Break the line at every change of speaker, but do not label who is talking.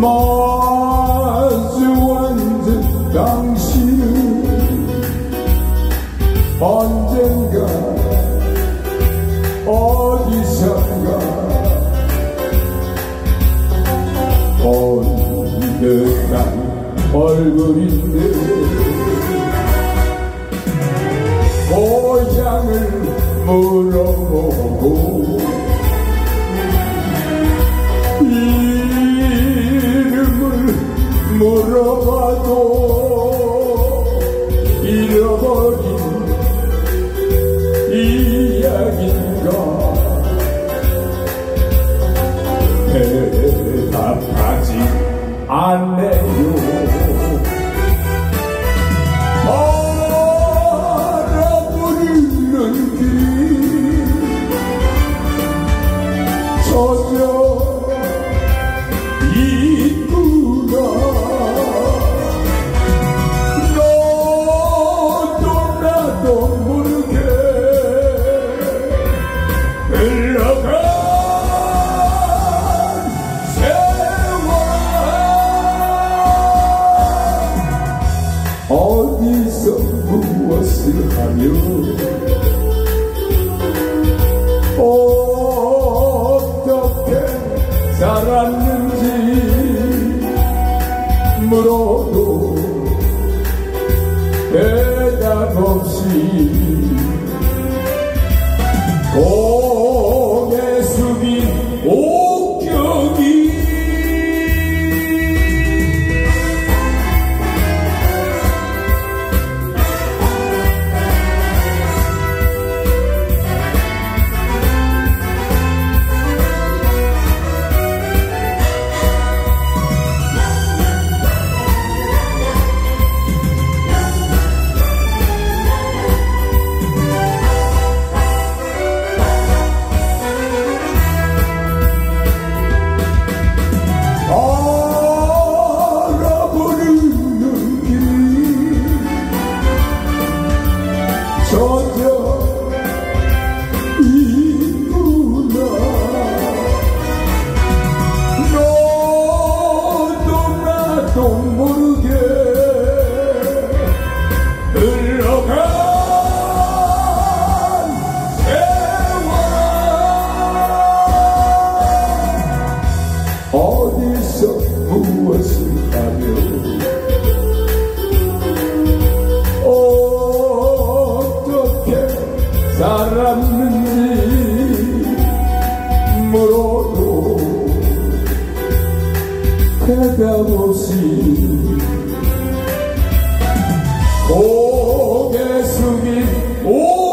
마주 앉은 당신은 언젠가 어디선가 본 듯한 얼굴인데 고향을 물어보고 물 앞에서 무엇을 하며 어떻게 살았는지 물어도 대답 없이 공의 수비 오 앞서 무엇을 하며 어떻게 살았는지 물어도 대답 없이 고개 숙인 오